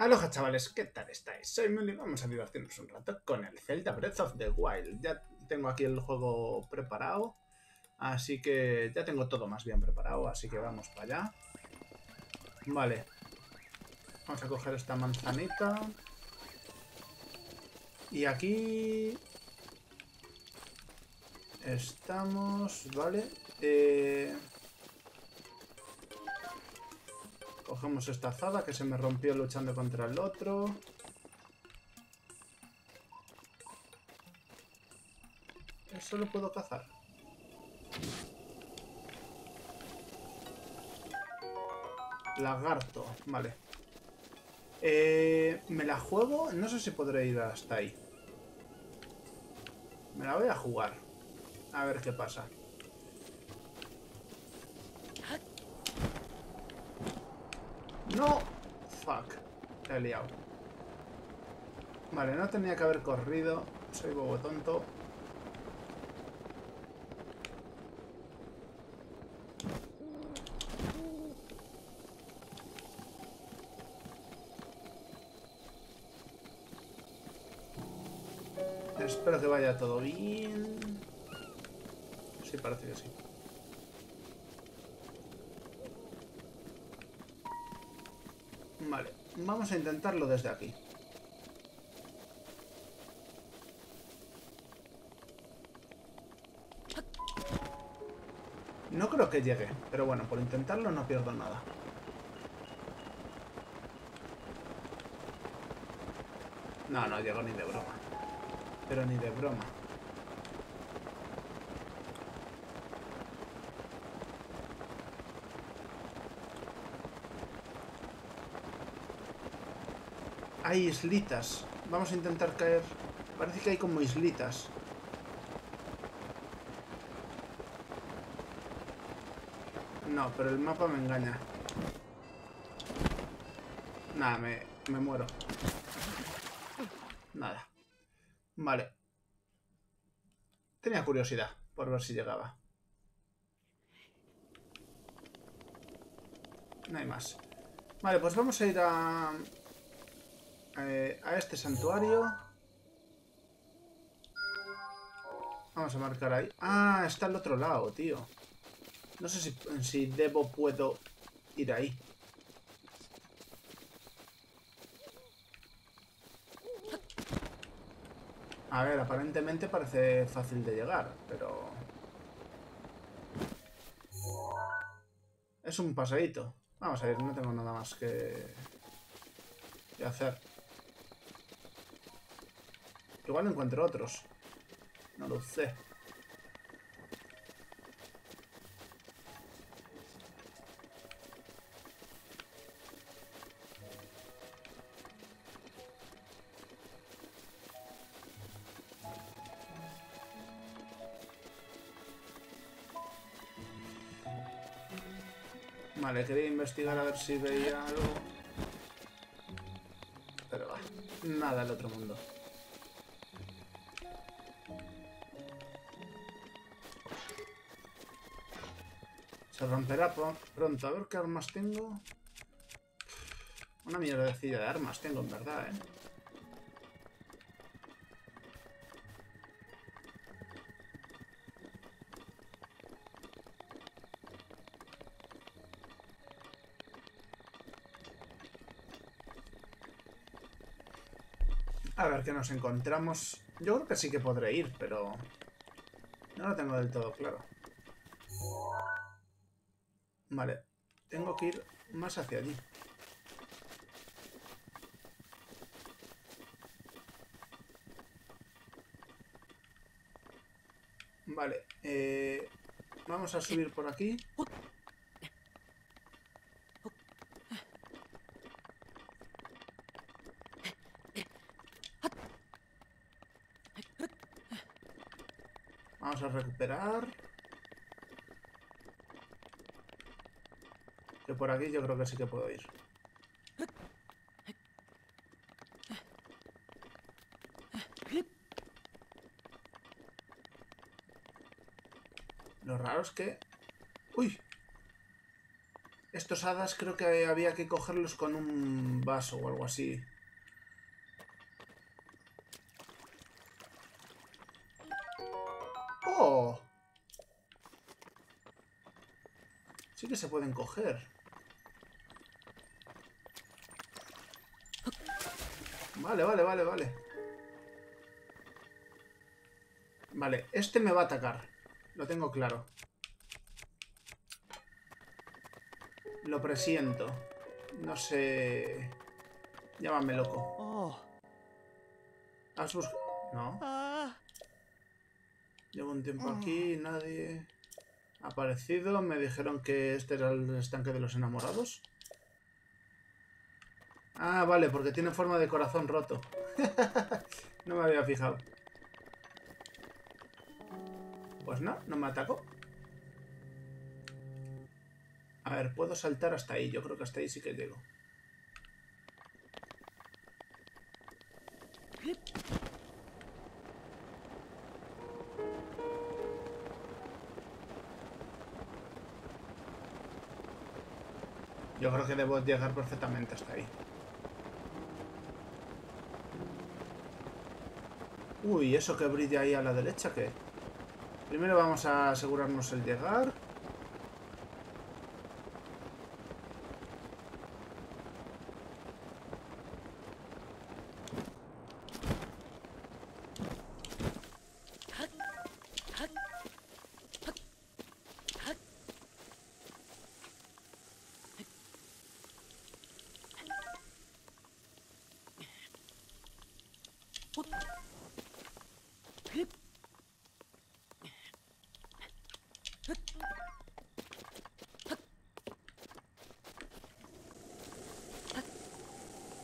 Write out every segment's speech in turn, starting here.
Aloha chavales, ¿qué tal estáis? Soy Meli, vamos a divertirnos un rato con el Zelda Breath of the Wild. Ya tengo aquí el juego preparado, así que ya tengo todo más bien preparado, así que vamos para allá. Vale, vamos a coger esta manzanita. Y aquí... Estamos, vale. Eh... Cogemos esta azada que se me rompió luchando contra el otro. Eso lo puedo cazar. Lagarto, vale. Eh, me la juego, no sé si podré ir hasta ahí. Me la voy a jugar. A ver qué pasa. ¡No! Fuck. He liado. Vale, no tenía que haber corrido. Soy bobo tonto. Espero que vaya todo bien. Sí, parece que sí. Vale, vamos a intentarlo desde aquí. No creo que llegue, pero bueno, por intentarlo no pierdo nada. No, no llego ni de broma. Pero ni de broma. Hay islitas. Vamos a intentar caer. Parece que hay como islitas. No, pero el mapa me engaña. Nada, me, me muero. Nada. Vale. Tenía curiosidad por ver si llegaba. No hay más. Vale, pues vamos a ir a, eh, a este santuario. Vamos a marcar ahí. Ah, está al otro lado, tío. No sé si, si debo puedo ir ahí. A ver, aparentemente parece fácil de llegar, pero... Es un paseíto. Vamos a ir, no tengo nada más que, que hacer. Igual encuentro otros. No lo sé. Vale, quería investigar a ver si veía algo. Pero va, nada del otro mundo. Romperá pronto. A ver qué armas tengo. Una mierdecilla de armas tengo, en verdad, ¿eh? A ver qué nos encontramos. Yo creo que sí que podré ir, pero... No lo tengo del todo claro. Vale, tengo que ir más hacia allí. Vale, eh, vamos a subir por aquí. Vamos a recuperar. Que por aquí yo creo que sí que puedo ir. Lo raro es que... ¡Uy! Estos hadas creo que había que cogerlos con un vaso o algo así. ¡Oh! Sí que se pueden coger. Vale, vale, vale, vale. Vale, este me va a atacar. Lo tengo claro. Lo presiento. No sé... Llámame loco. Oh. ¿Has buscado? No. Ah. Llevo un tiempo aquí, nadie ha aparecido. Me dijeron que este era el estanque de los enamorados. Ah, vale, porque tiene forma de corazón roto. no me había fijado. Pues no, no me atacó. A ver, puedo saltar hasta ahí. Yo creo que hasta ahí sí que llego. Yo creo que debo llegar perfectamente hasta ahí. Uy, eso que brilla ahí a la derecha, ¿qué? Primero vamos a asegurarnos el llegar.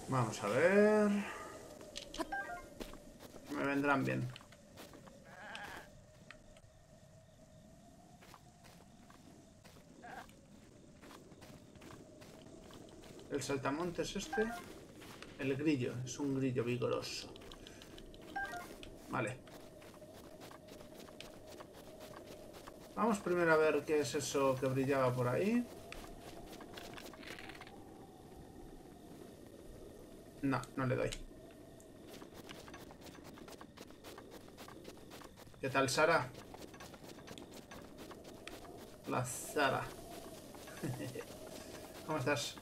Vamos a ver. Me vendrán bien. El saltamontes este. El grillo. Es un grillo vigoroso. Vale. Vamos primero a ver qué es eso que brillaba por ahí. No, no le doy. ¿Qué tal, Sara? La Sara. ¿Cómo estás?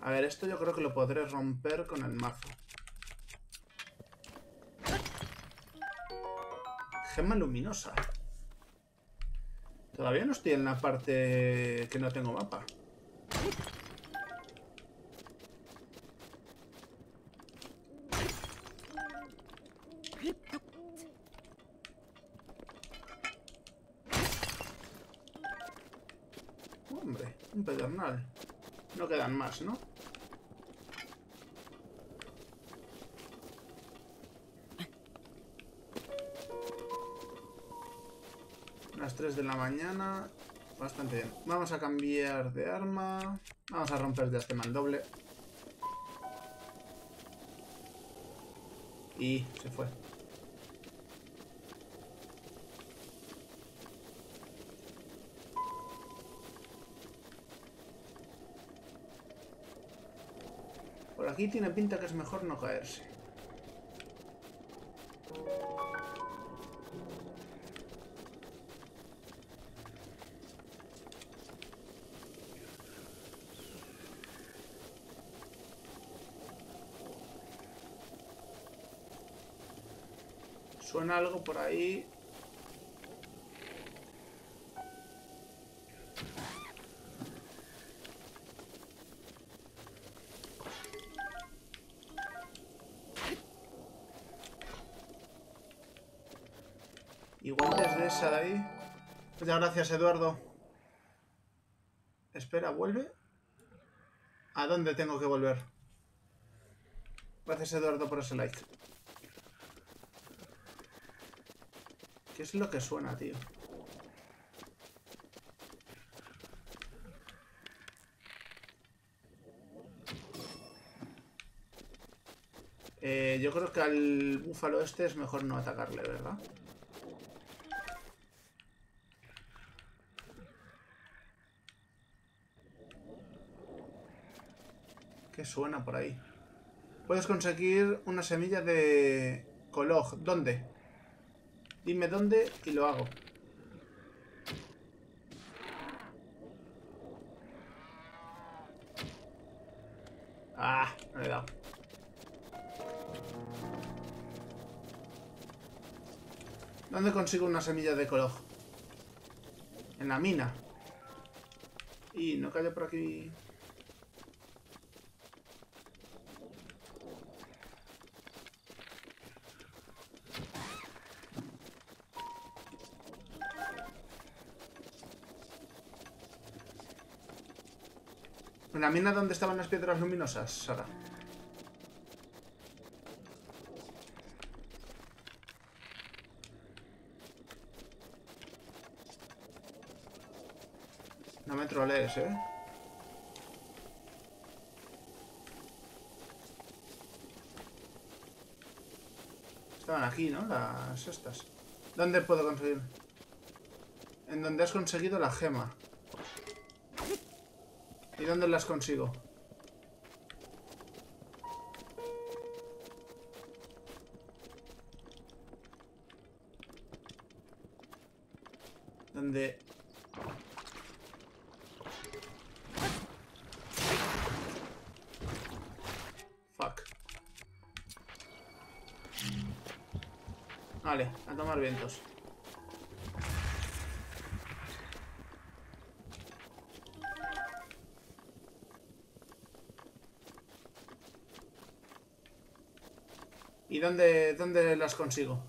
A ver, esto yo creo que lo podré romper con el mazo. Luminosa. Todavía no estoy en la parte que no tengo mapa. Vamos a cambiar de arma. Vamos a romper de este mandoble. Y se fue. Por aquí tiene pinta que es mejor no caerse. Algo por ahí. Igual desde esa de ahí. Muchas gracias, Eduardo. Espera, ¿vuelve? ¿A dónde tengo que volver? Gracias, Eduardo, por ese like. ¿Qué es lo que suena, tío? Eh, yo creo que al búfalo este es mejor no atacarle, ¿verdad? ¿Qué suena por ahí? Puedes conseguir una semilla de... Colog. ¿Dónde? Dime dónde y lo hago. Ah, no le he dado. ¿Dónde consigo una semilla de color? En la mina. Y no cayó por aquí. La mina donde estaban las piedras luminosas, Sara? No me trolees, ¿eh? Estaban aquí, ¿no? Las estas. ¿Dónde puedo conseguir? En donde has conseguido la gema. ¿Y dónde las consigo? ¿Dónde...? Fuck. Vale, a tomar vientos. ¿Y dónde, dónde las consigo?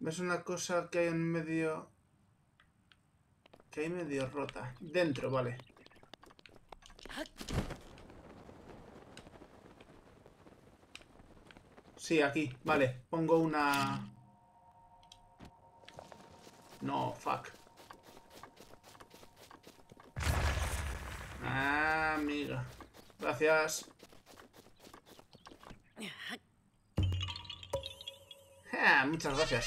¿Ves una cosa que hay en medio... Que hay medio rota? Dentro, vale. Sí, aquí. Vale, pongo una... No, fuck. Ah, amiga. Gracias. Ah, muchas gracias.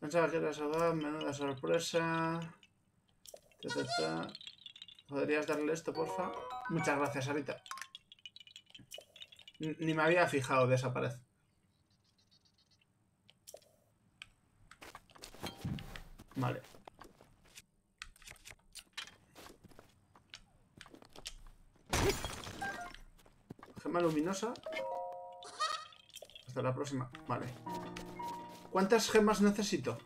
Pensaba que era saludable, menuda sorpresa. ¿Podrías darle esto, porfa? Muchas gracias, Arita. Ni me había fijado de esa pared. Vale. Gema luminosa. Hasta la próxima. Vale. ¿Cuántas gemas necesito?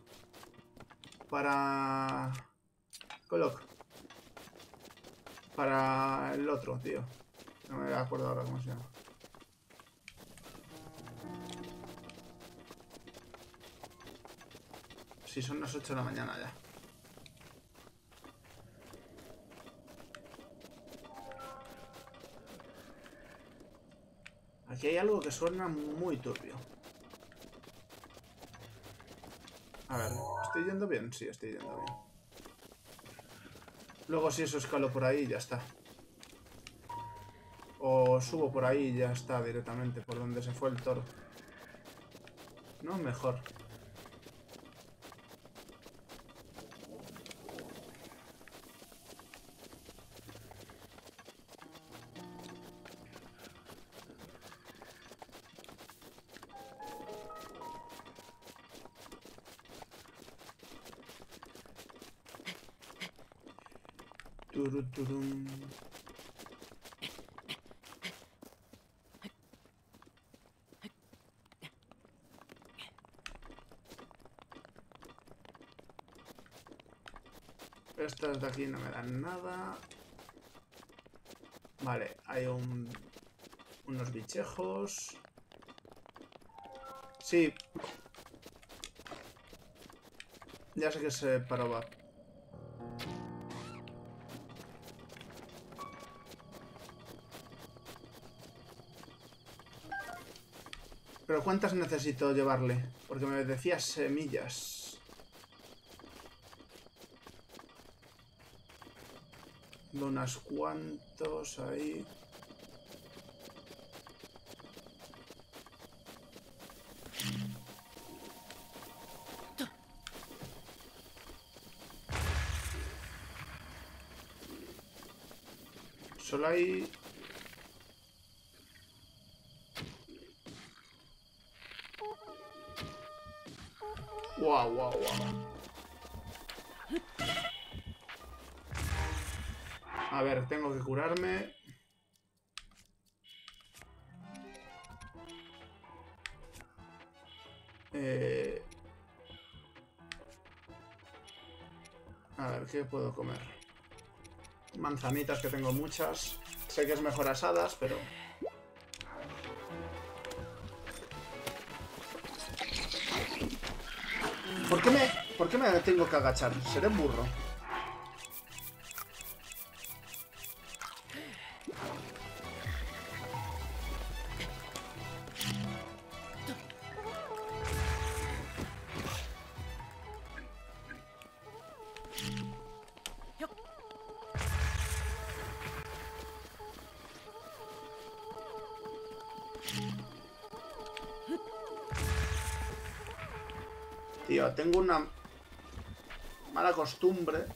Para... Coloc. Para el otro, tío. No me acuerdo ahora cómo se llama. Sí, son las 8 de la mañana ya. Aquí hay algo que suena muy turbio. A ver, ¿estoy yendo bien? Sí, estoy yendo bien. Luego si eso escalo por ahí, ya está. O subo por ahí y ya está directamente, por donde se fue el toro. No, mejor. aquí no me dan nada. Vale, hay unos bichejos. Sí. Ya sé que se paraba. Pero ¿cuántas necesito llevarle? Porque me decía semillas. Unas cuantos ahí. Solo hay... ¿qué puedo comer? Manzanitas, que tengo muchas. Sé que es mejor asadas, pero... ¿Por qué me, por qué me tengo que agachar? Seré burro. Tengo una mala costumbre.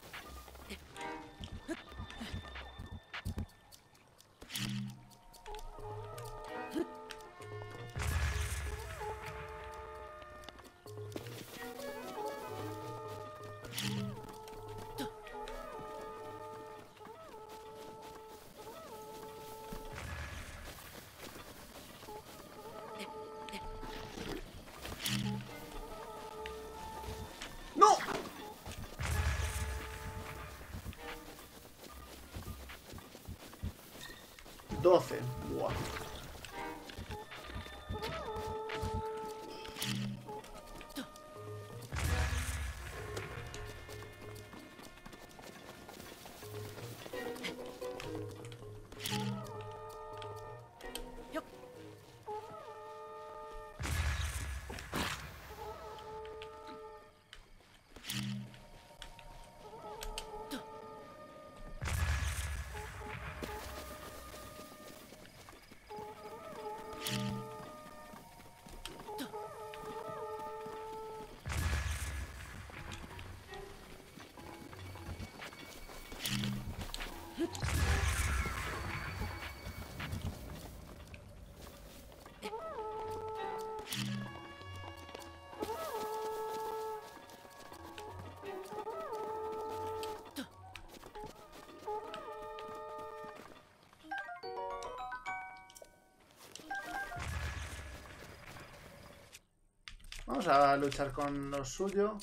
Vamos a luchar con lo suyo.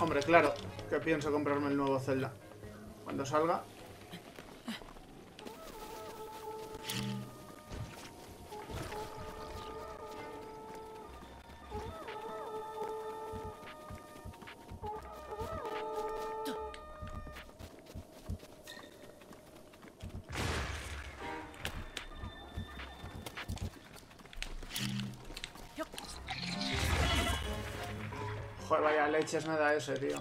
Hombre, claro, que pienso comprarme el nuevo Zelda. Cuando salga. Leches me da ese, tío.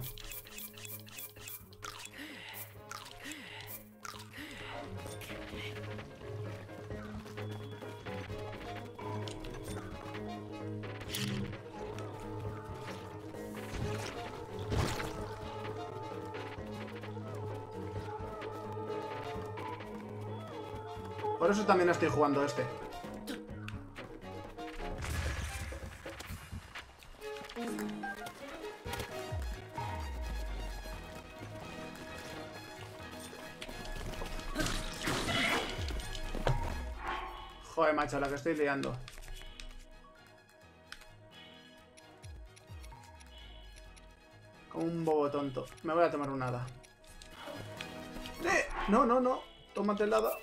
Por eso también estoy jugando este. Macho, la que estoy liando. Como un bobo tonto. Me voy a tomar un hada. ¡Eh! No, no, no. Tómate el hada.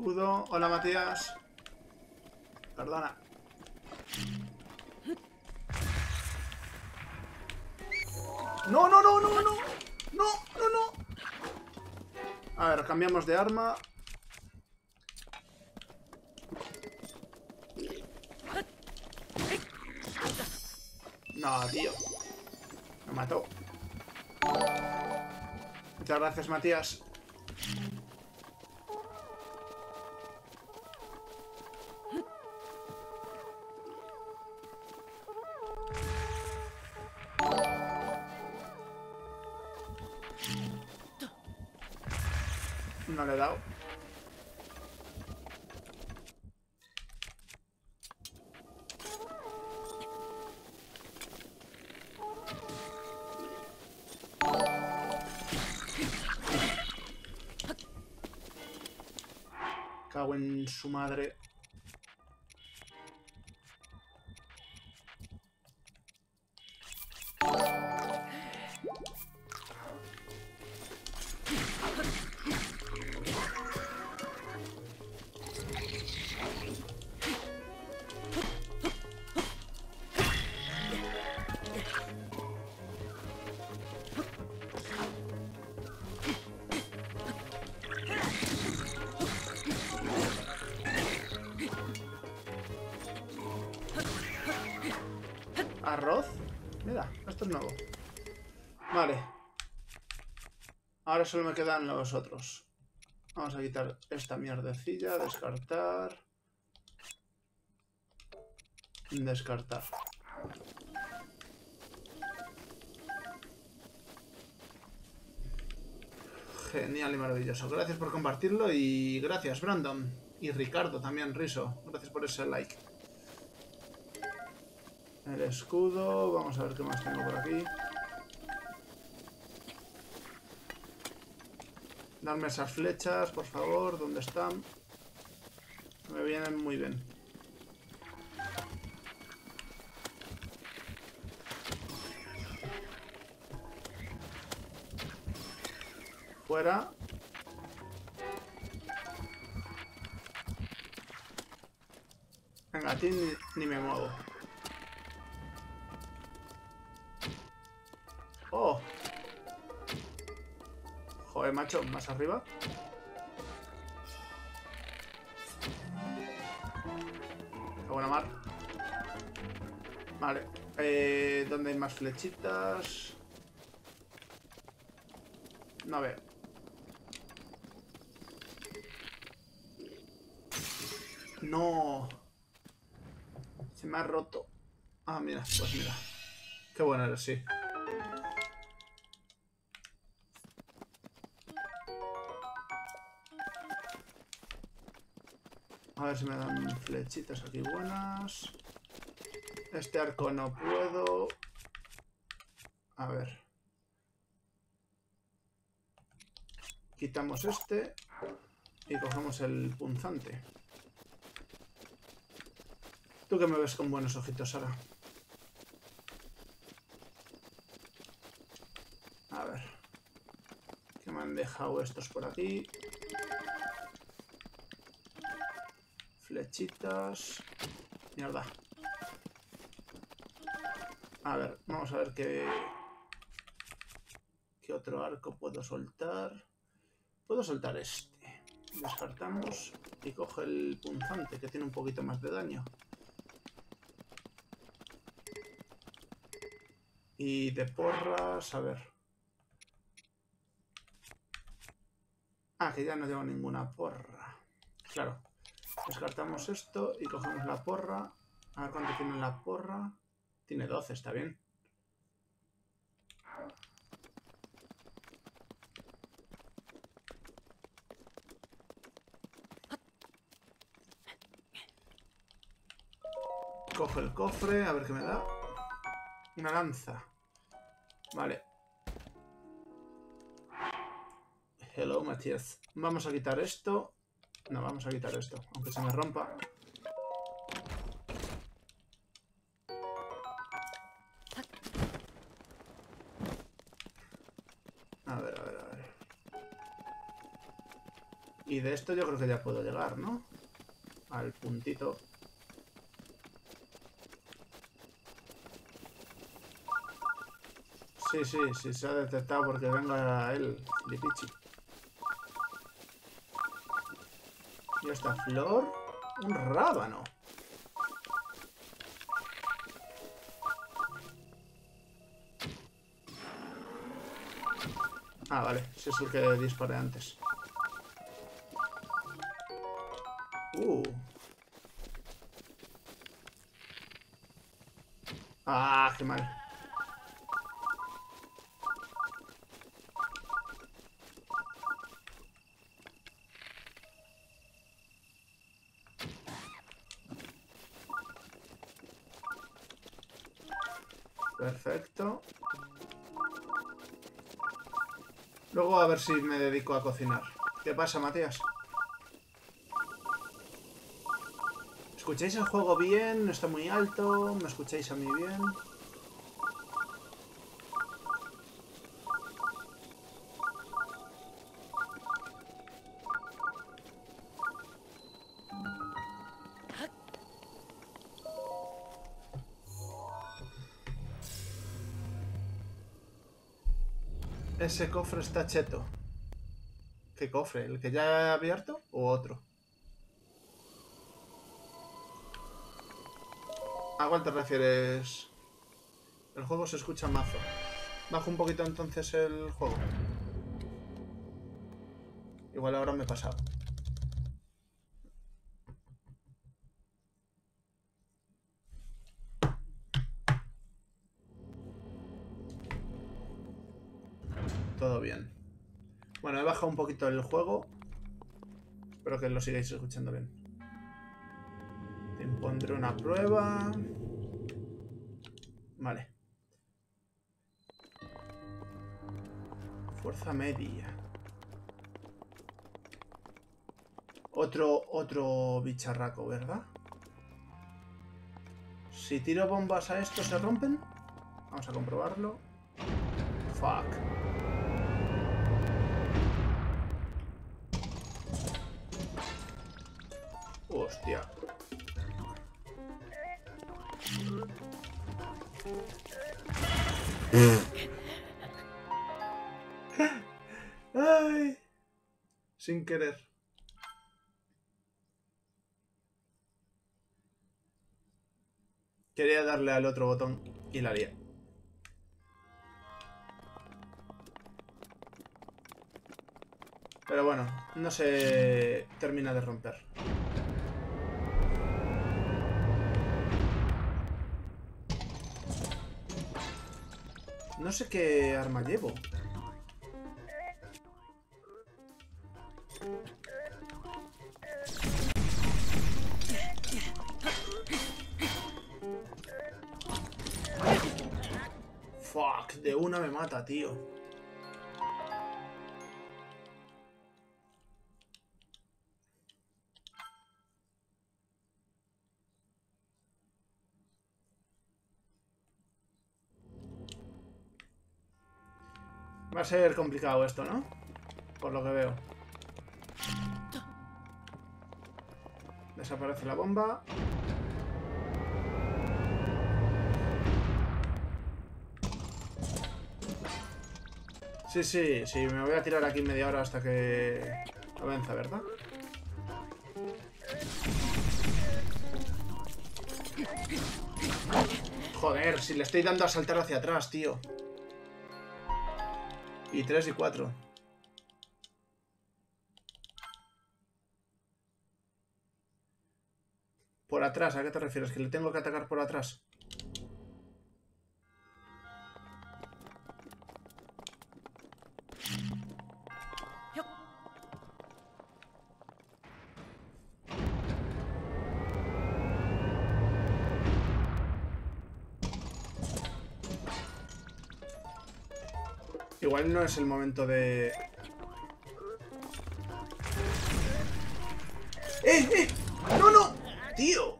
Escudo. Hola, Matías. Perdona. No, no, no, no, no. No, no, no. A ver, cambiamos de arma. No, tío. Me mató. Muchas gracias, Matías. Su madre. Ahora solo me quedan los otros. Vamos a quitar esta mierdecilla, descartar. Descartar. Genial y maravilloso. Gracias por compartirlo y gracias Brandon. Y Ricardo también, Riso. Gracias por ese like. El escudo. Vamos a ver qué más tengo por aquí. Darme esas flechas, por favor. ¿Dónde están? Me vienen muy bien. Fuera. Venga, a ti ni, ni me muevo. Más arriba. Qué buena mar. Vale. Eh, ¿Dónde hay más flechitas? No veo. No. Se me ha roto. Ah, mira, pues mira. Qué bueno eres, sí. Ver si me dan flechitas aquí buenas. Este arco no puedo. A ver. Quitamos este. Y cogemos el punzante. Tú que me ves con buenos ojitos, Sara. A ver. ¿Qué me han dejado estos por aquí? Flechitas. Mierda. A ver, vamos a ver qué... ¿Qué otro arco puedo soltar? Puedo soltar este. Descartamos y coge el punzante, que tiene un poquito más de daño. Y de porras, a ver. Ah, que ya no llevo ninguna porra. Claro. Descartamos esto y cogemos la porra. A ver cuánto tiene la porra. Tiene 12, está bien. Cojo el cofre, a ver qué me da. Una lanza. Vale. Hello, Matías. Vamos a quitar esto. No, vamos a quitar esto, aunque se me rompa. A ver, a ver, a ver. Y de esto yo creo que ya puedo llegar, ¿no? Al puntito. Sí, sí, sí, se ha detectado porque venga él, Lipichi. Flor? Un rábano. Ah, vale, si es el que disparé antes. Si me dedico a cocinar. ¿Qué pasa, Matías? ¿Escucháis el juego bien? ¿No está muy alto? ¿Me escucháis a mí bien? Ese cofre está cheto. ¿Qué cofre? ¿El que ya he abierto o otro? ¿A cuál te refieres? El juego se escucha mazo. Bajo un poquito entonces el juego. Igual ahora me he pasado. Todo bien. Bueno, he bajado un poquito el juego. Espero que lo sigáis escuchando bien. Te una prueba. Vale. Fuerza media. Otro, otro bicharraco, ¿verdad? Si tiro bombas a esto, ¿se rompen? Vamos a comprobarlo. Fuck. Hostia. Ay. Sin querer. Quería darle al otro botón y la lié. Pero bueno, no se termina de romper. No sé qué arma llevo. Fuck, de una me mata, tío. Va a ser complicado esto, ¿no? Por lo que veo. Desaparece la bomba. Sí, sí, sí, me voy a tirar aquí media hora hasta que avanza, ¿verdad? Joder, si le estoy dando a saltar hacia atrás, tío. Y 3 y 4. Por atrás, ¿a qué te refieres? ¿Que le tengo que atacar por atrás? No es el momento de... ¡Eh, eh! ¡No, no! ¡Tío!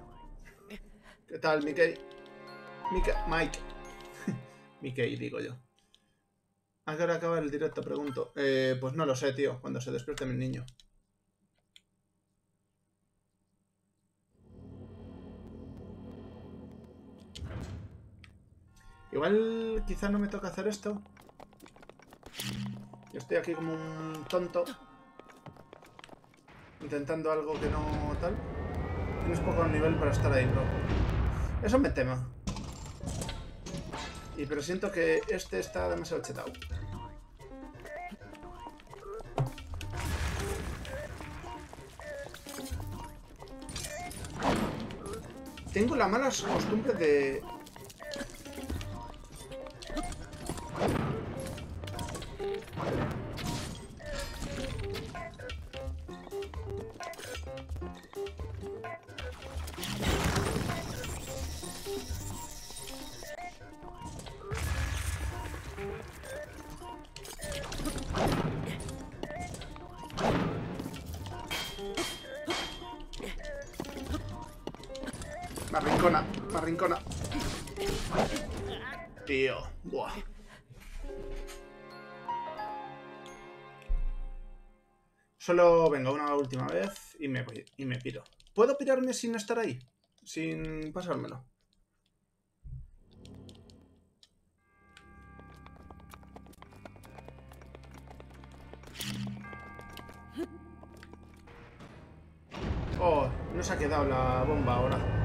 ¿Qué tal, Mickey? Mike. Mike. Mickey, digo yo. ¿A qué hora acaba el directo? Pregunto. Eh, pues no lo sé, tío. Cuando se despierte mi niño. Igual quizá no me toca hacer esto. Yo estoy aquí como un tonto. Intentando algo que no tal. Tienes poco nivel para estar ahí, bro. Eso me tema. Y pero siento que este está demasiado chetado. Tengo la mala costumbre de Solo venga una última vez y me y me piro. ¿Puedo pirarme sin estar ahí? Sin pasármelo. Oh, no se ha quedado la bomba ahora.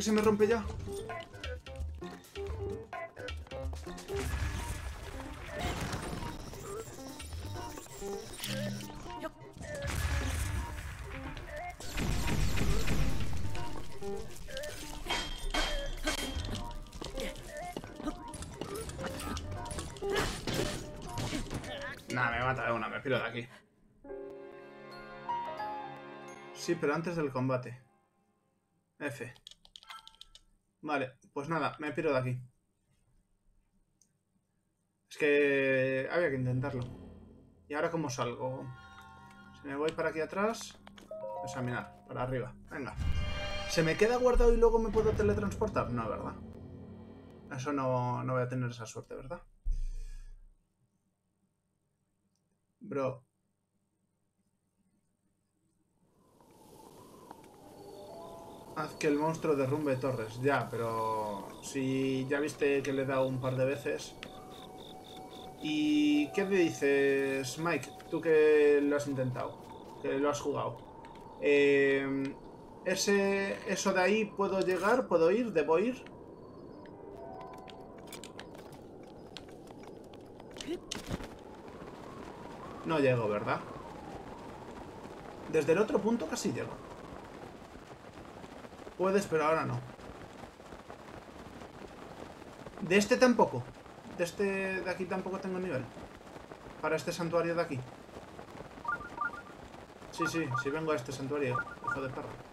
Qué se me rompe ya? Me mata de una, me piro de aquí. Sí, pero antes del combate. Nada, me piro de aquí. Es que había que intentarlo. ¿Y ahora cómo salgo? Si me voy para aquí atrás... Examinar, para arriba. Venga. ¿Se me queda guardado y luego me puedo teletransportar? No, ¿verdad? Eso no, no voy a tener esa suerte, ¿verdad? Bro. Haz que el monstruo derrumbe torres. Ya, pero... Si ya viste que le he dado un par de veces... ¿Y qué me dices, Mike? Tú que lo has intentado. Que lo has jugado. Eh, ese, ¿Eso de ahí puedo llegar? ¿Puedo ir? ¿Debo ir? No llego, ¿verdad? Desde el otro punto casi llego. Puedes, pero ahora no. De este tampoco. De este de aquí tampoco tengo nivel. Para este santuario de aquí. Sí, sí, sí vengo a este santuario, hijo de perro.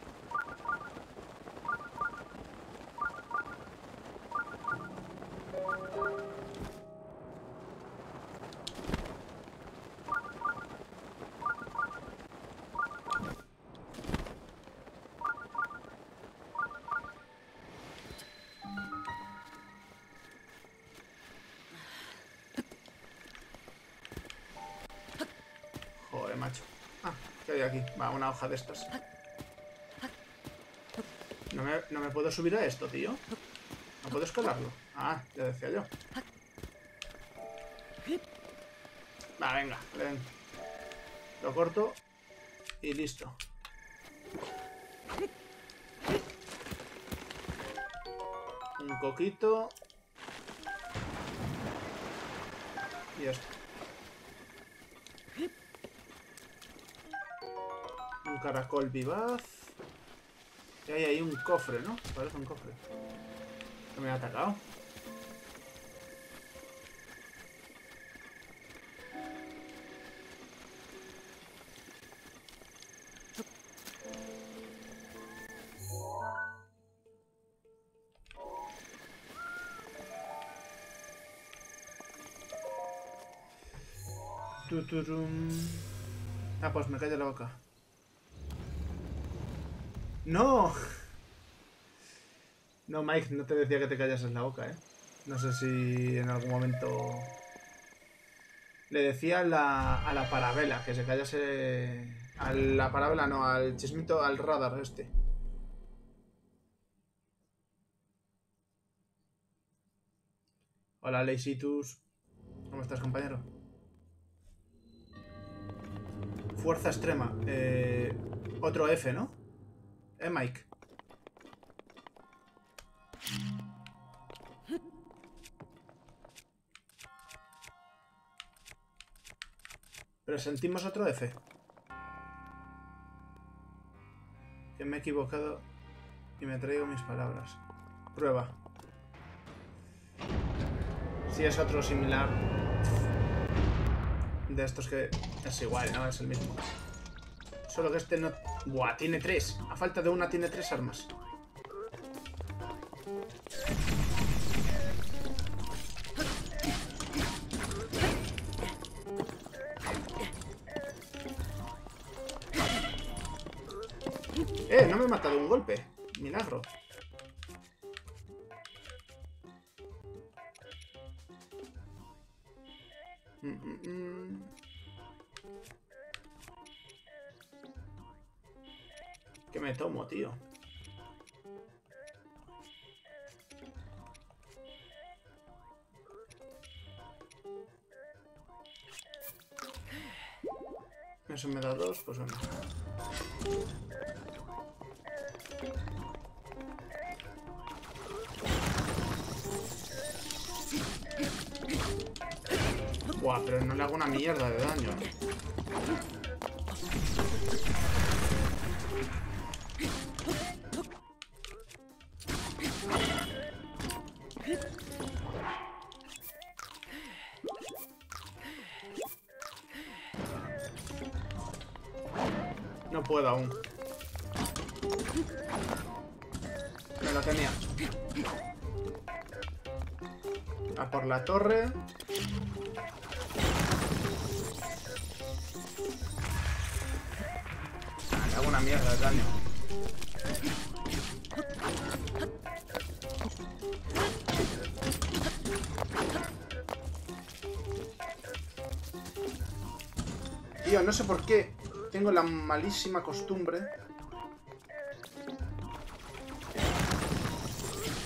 Va, una hoja de estas. No me, no me puedo subir a esto, tío. No puedo escalarlo. Ah, ya decía yo. Va, venga, ven. Lo corto y listo. Un coquito. Y esto. Caracol vivaz. Y ahí hay un cofre, ¿no? Parece un cofre. Que me ha atacado. Tuturum. Ah, pues me cae la boca. ¡No! No, Mike, no te decía que te callas en la boca, ¿eh? No sé si en algún momento... Le decía a la, a la parabela que se callase... A la parabela, no, al chismito, al radar este. Hola, Leisitus. ¿Cómo estás, compañero? Fuerza extrema. Eh, otro F, ¿no? Eh, Mike. Presentimos otro F. Que me he equivocado y me traigo mis palabras. Prueba. Si es otro similar. De estos que es igual, ¿no? Es el mismo. Solo que este no... Buah, tiene tres. A falta de una tiene tres armas. La torre. Ah, hago una mierda de daño. Tío, no sé por qué tengo la malísima costumbre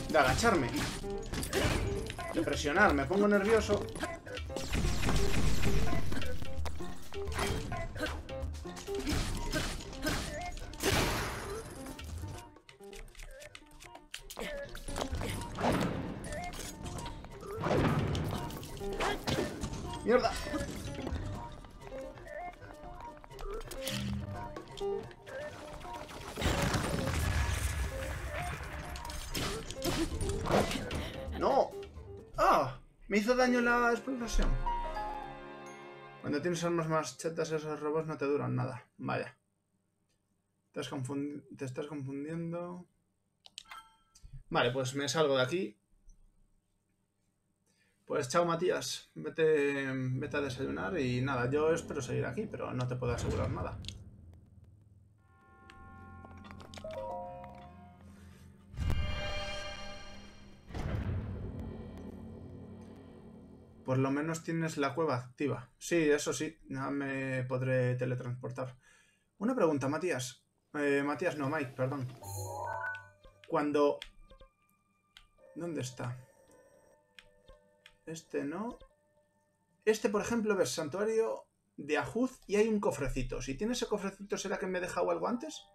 de agacharme. Presionar, me pongo nervioso. ¡Mierda! Hizo daño la explosión. Cuando tienes armas más chetas, esos robots no te duran nada. Vaya. Te, te estás confundiendo. Vale, pues me salgo de aquí. Pues chao, Matías. Vete, vete a desayunar y nada, yo espero seguir aquí, pero no te puedo asegurar nada. Por lo menos tienes la cueva activa. Sí, eso sí, ya me podré teletransportar. Una pregunta, Matías. Eh, Matías, no, Mike, perdón. Cuando... ¿Dónde está? Este no. Este, por ejemplo, ves santuario de Ajuz y hay un cofrecito. Si tiene ese cofrecito, ¿será que me he dejado algo antes?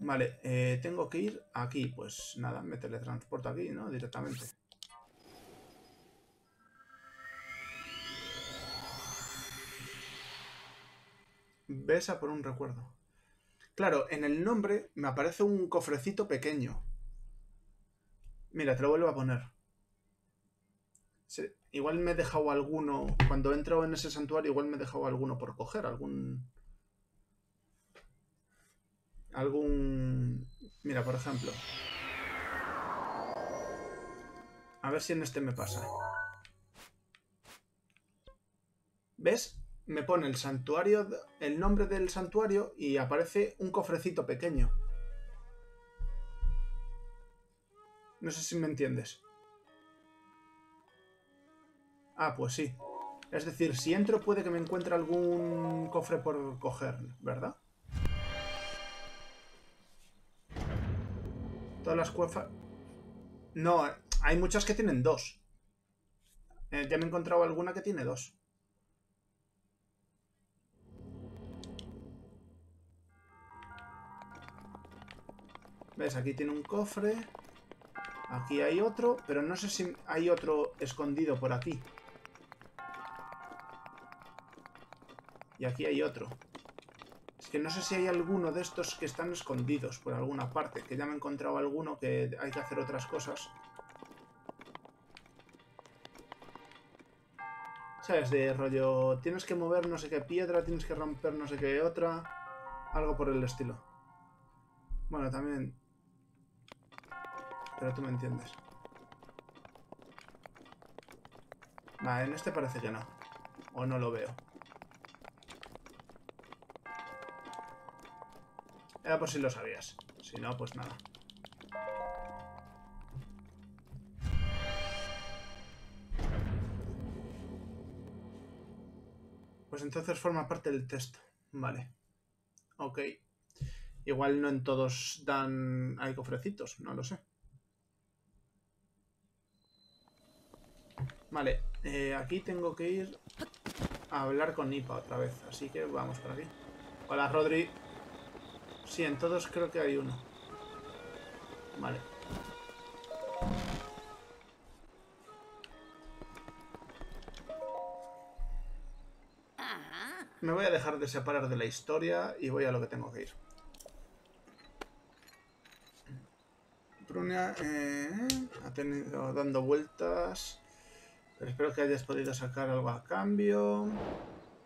Vale, eh, tengo que ir aquí. Pues nada, me teletransporto aquí, ¿no? Directamente. Besa por un recuerdo. Claro, en el nombre me aparece un cofrecito pequeño. Mira, te lo vuelvo a poner. igual me he dejado alguno. Cuando entro en ese santuario, igual me he dejado alguno por coger. Algún. Algún. Mira, por ejemplo. A ver si en este me pasa. ¿Ves? Me pone el santuario, el nombre del santuario y aparece un cofrecito pequeño. No sé si me entiendes. Ah, pues sí. Es decir, si entro puede que me encuentre algún cofre por coger, ¿verdad? Todas las cuefas... No, hay muchas que tienen dos. Eh, ya me he encontrado alguna que tiene dos. ¿Ves? Aquí tiene un cofre. Aquí hay otro, pero no sé si hay otro escondido por aquí. Y aquí hay otro. Que no sé si hay alguno de estos que están escondidos por alguna parte. Que ya me he encontrado alguno que hay que hacer otras cosas. ¿Sabes? De rollo, tienes que mover no sé qué piedra, tienes que romper no sé qué otra. Algo por el estilo. Bueno, también pero tú me entiendes. Vale, en este parece que no. O no lo veo. Era por si lo sabías. Si no, pues nada. Pues entonces forma parte del texto. Vale. Ok. Igual no en todos dan... hay cofrecitos, no lo sé. Vale, eh, aquí tengo que ir a hablar con Nipa otra vez, así que vamos por aquí. Hola, Rodri. Sí, en todos creo que hay uno. Vale. Me voy a dejar de separar de la historia y voy a lo que tengo que ir. Brunia eh, ha tenido dando vueltas espero que hayas podido sacar algo a cambio.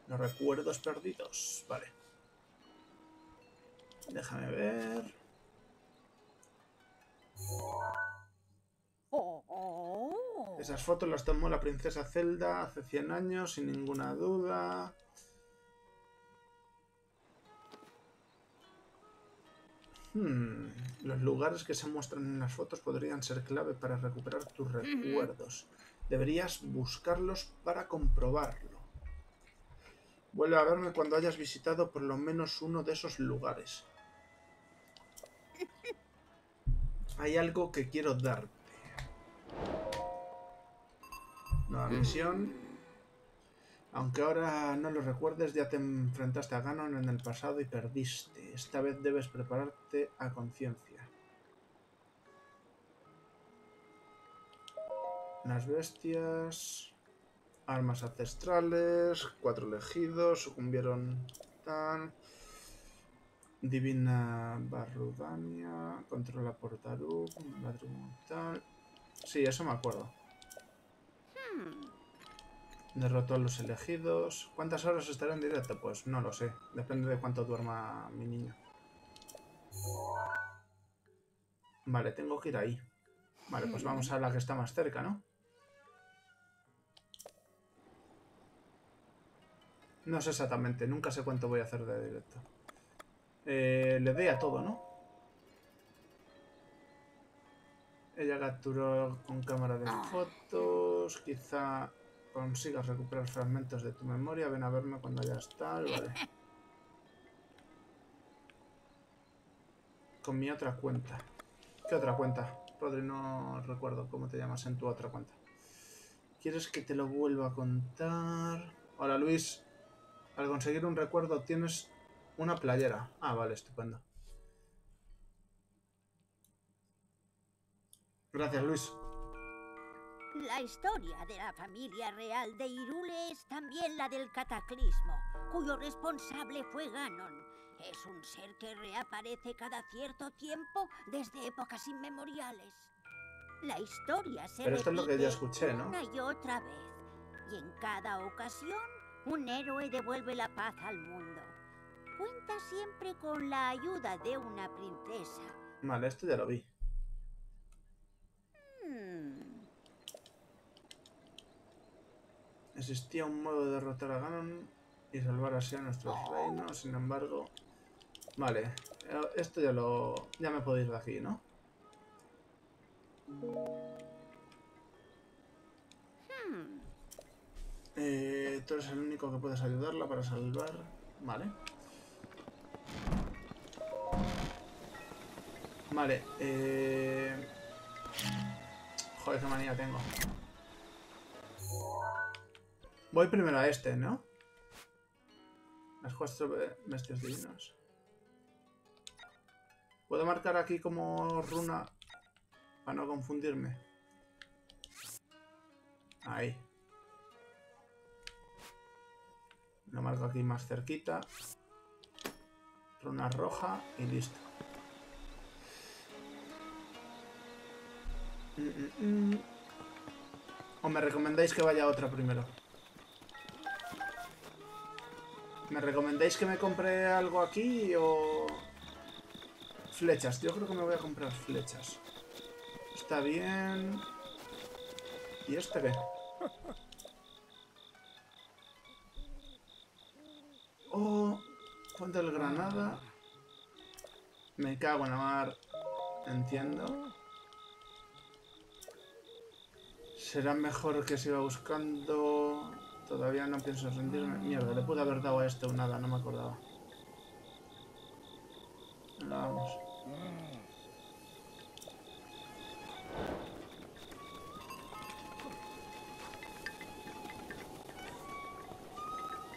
Los recuerdos perdidos. Vale. Déjame ver. Esas fotos las tomó la princesa Zelda hace 100 años, sin ninguna duda. Hmm. Los lugares que se muestran en las fotos podrían ser clave para recuperar tus recuerdos. Deberías buscarlos para comprobarlo. Vuelve a verme cuando hayas visitado por lo menos uno de esos lugares. Hay algo que quiero darte. Nueva mm. misión. Aunque ahora no lo recuerdes, ya te enfrentaste a Ganon en el pasado y perdiste. Esta vez debes prepararte a conciencia. Las bestias. Armas ancestrales. Cuatro elegidos. Sucumbieron. Tal. Divina Barrudania. Controla por Taruk. Tal. Sí, eso me acuerdo. Derrotó a los elegidos. ¿Cuántas horas estará en directo? Pues no lo sé. Depende de cuánto duerma mi niño. Vale, tengo que ir ahí. Vale, pues vamos a la que está más cerca, ¿no? No sé exactamente, nunca sé cuánto voy a hacer de directo. Eh, le doy a todo, ¿no? Ella capturó con cámara de fotos. Quizá consigas recuperar fragmentos de tu memoria. Ven a verme cuando ya está. Vale. con mi otra cuenta. ¿Qué otra cuenta? Rodri, no recuerdo cómo te llamas en tu otra cuenta. ¿Quieres que te lo vuelva a contar? Hola Luis, al conseguir un recuerdo tienes una playera. Ah, vale, estupendo. Gracias Luis. La historia de la familia real de Irule es también la del cataclismo, cuyo responsable fue Ganon. Es un ser que reaparece cada cierto tiempo desde épocas inmemoriales. La historia se Pero esto es lo que ya escuché, ¿no? Una y otra vez. Y en cada ocasión, un héroe devuelve la paz al mundo. Cuenta siempre con la ayuda de una princesa. Vale, esto ya lo vi. Hmm. Existía un modo de derrotar a Ganon y salvar así a nuestros reinos, sin embargo... Vale, eh, esto ya lo... ya me puedo ir de aquí, ¿no? Hmm. Eh, tú eres el único que puedes ayudarla para salvar... Vale. Vale, eh... Joder, qué manía tengo. Voy primero a este, ¿no? Las cuatro be- bestias divinos. ¿Puedo marcar aquí como runa para no confundirme? Ahí. Lo marco aquí más cerquita. Runa roja y listo. Mm, mm, mm. ¿O me recomendáis que vaya a otra primero? ¿Me recomendáis que me compre algo aquí o...? Flechas, yo creo que me voy a comprar flechas. Está bien... ¿Y este qué? Oh, ponte el granada. Me cago en la mar. Entiendo. Será mejor que siga buscando. Todavía no pienso rendirme. Mierda, le pude haber dado a este o nada, no me acordaba. Vamos.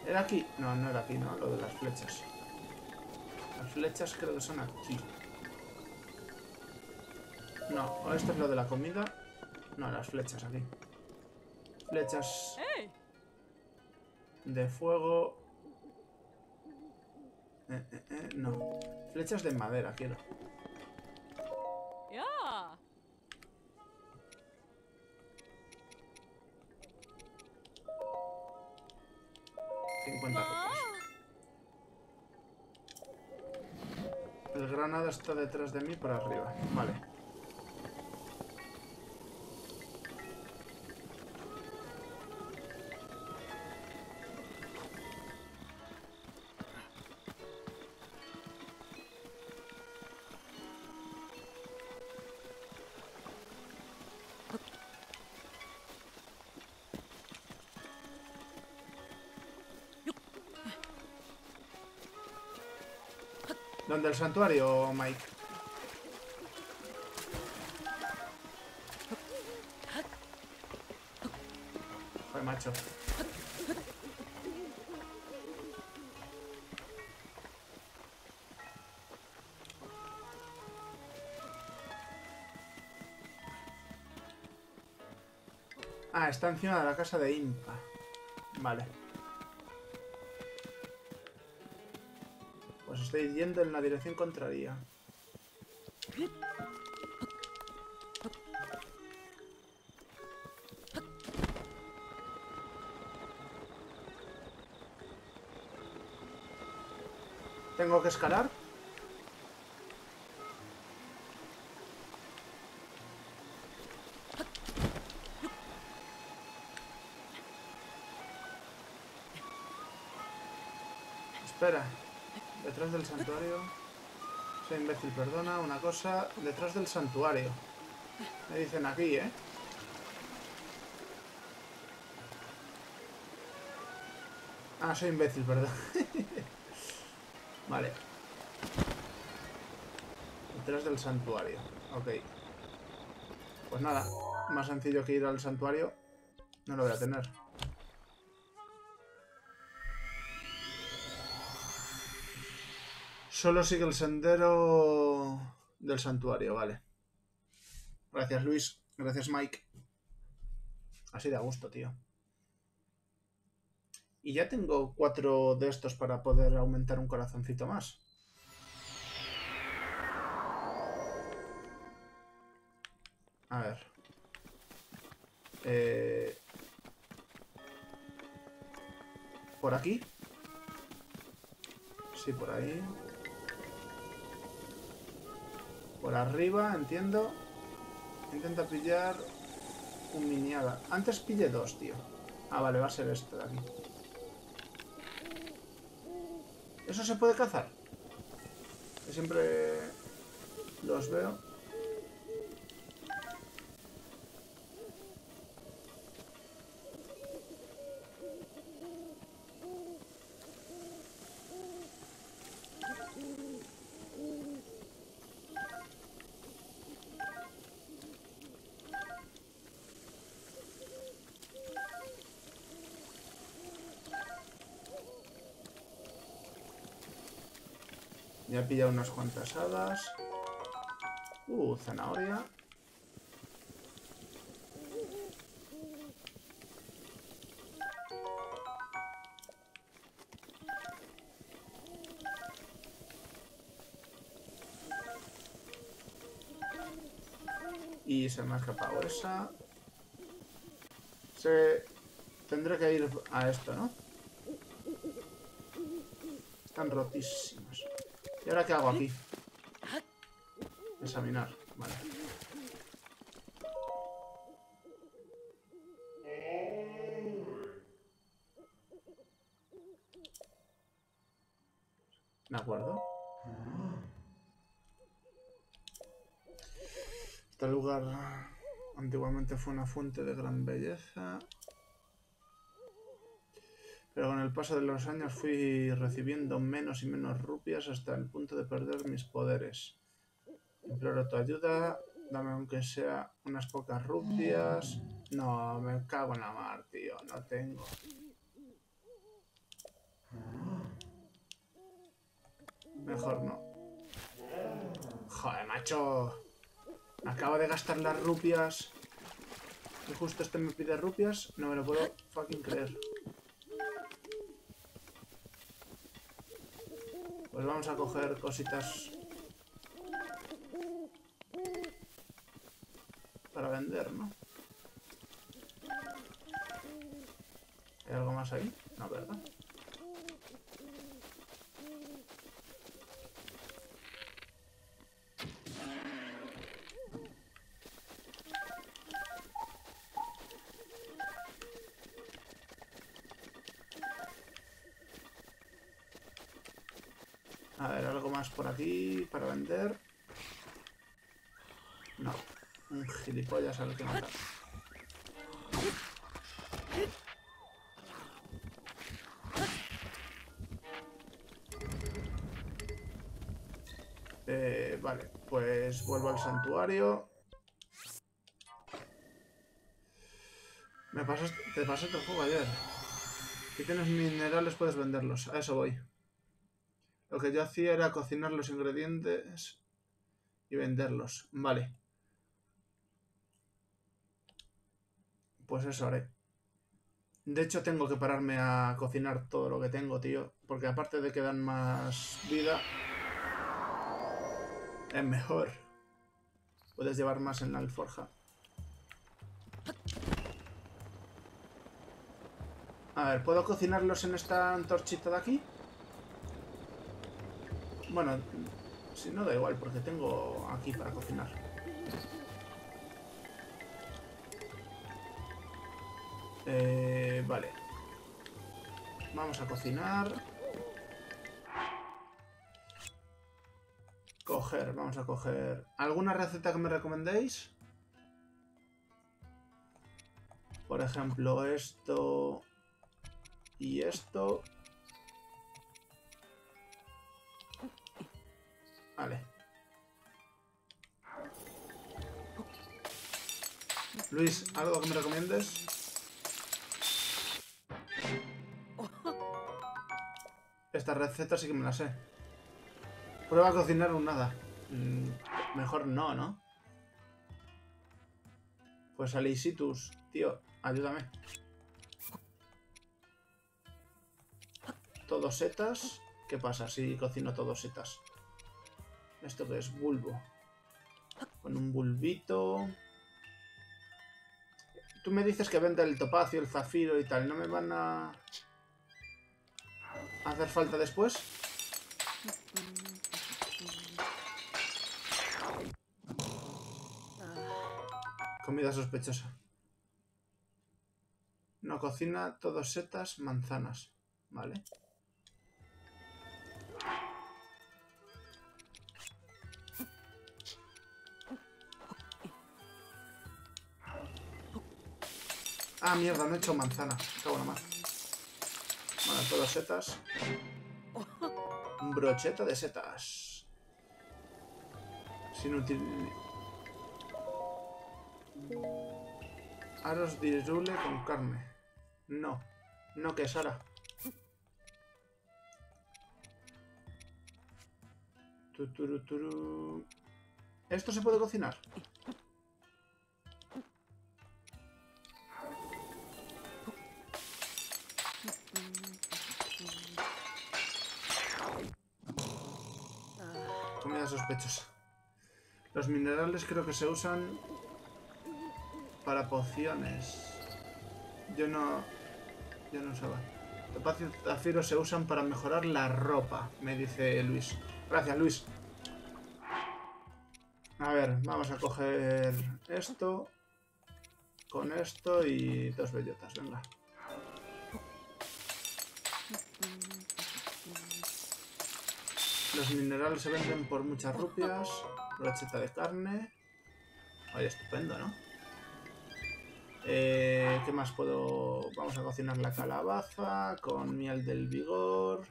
¿Era aquí? No, no era aquí, no, lo de las flechas. Las flechas creo que son aquí. No, esto es lo de la comida. No, las flechas aquí. Flechas de fuego. Eh, eh, eh, no. Flechas de madera, quiero. Ja! 50 rocas. El granada está detrás de mí por arriba. Vale. ¿Dónde el santuario, Mike? Joder, macho. Ah, está encima de la casa de Impa. Vale. Estoy yendo en la dirección contraria. ¿Tengo que escalar? Espera. Detrás del santuario. Soy imbécil, perdona. Una cosa. Detrás del santuario. Me dicen aquí, ¿eh? Ah, soy imbécil, perdón. vale. detrás del santuario. Ok. Pues nada, más sencillo que ir al santuario. No lo voy a tener. Solo sigue el sendero del santuario, vale. Gracias Luis, gracias Mike. Así de a gusto, tío. Y ya tengo cuatro de estos para poder aumentar un corazoncito más. A ver. Eh... ¿Por aquí? Sí, por ahí. Arriba, entiendo. Intenta pillar un miniada. Antes pillé dos, tío. Ah, vale, va a ser este de aquí. ¿Eso se puede cazar? Siempre los veo. Ya he pillado unas cuantas hadas. Uh, zanahoria. Y se me ha escapado esa. Se... Tendré que ir a esto, ¿no? Están rotísimos. ¿Y ahora qué hago aquí? Examinar, vale. De acuerdo. Este lugar antiguamente fue una fuente de gran belleza. Pero con el paso de los años fui recibiendo menos y menos rupias hasta el punto de perder mis poderes. Imploro tu ayuda, dame aunque sea unas pocas rupias. No, me cago en la mar, tío, no tengo. Mejor no. Joder, macho. Acabo de gastar las rupias. Y justo este me pide rupias. No me lo puedo fucking creer. Pues vamos a coger cositas para vender, ¿no? ¿Hay algo más ahí? No, ¿verdad? A ver, algo más por aquí para vender. No, un gilipollas al que matar. Eh, vale, pues vuelvo al santuario. Me pasaste, te pasaste el juego ayer. Si tienes minerales puedes venderlos. A eso voy. Lo que yo hacía era cocinar los ingredientes y venderlos. Vale. Pues eso haré. De hecho, tengo que pararme a cocinar todo lo que tengo, tío. Porque aparte de que dan más vida, es mejor. Puedes llevar más en la alforja. A ver, ¿puedo cocinarlos en esta antorchita de aquí? Bueno, si no da igual, porque tengo aquí para cocinar. Eh, vale. Vamos a cocinar. Coger, vamos a coger... ¿Alguna receta que me recomendéis? Por ejemplo, esto... Y esto... Vale. Luis, ¿algo que me recomiendes? Esta receta sí que me la sé. Prueba a cocinar un nada. Mm, mejor no, ¿no? Pues Alisitus, tío, ayúdame. todos setas. ¿Qué pasa si cocino todos setas? ¿Esto que es? Bulbo. Con un bulbito. Tú me dices que vende el topacio, el zafiro y tal. ¿No me van a hacer falta después? Comida sospechosa. No cocina, todos setas, manzanas. Vale. Ah, mierda, no he hecho manzana. Cago en la Bueno, todas setas. Un brocheta de setas. Sin util... Aros de rule con carne. No. No que Sara. ¿Esto se puede cocinar? Sospechosa. Los minerales creo que se usan para pociones. Yo no... Yo no usaba. Topacio y zafiro se usan para mejorar la ropa, me dice Luis. Gracias, Luis. A ver, vamos a coger esto con esto y dos bellotas, venga. Los minerales se venden por muchas rupias. Brocheta de carne. Oye, estupendo, ¿no? Eh, ¿Qué más puedo...? Vamos a cocinar la calabaza con miel del vigor.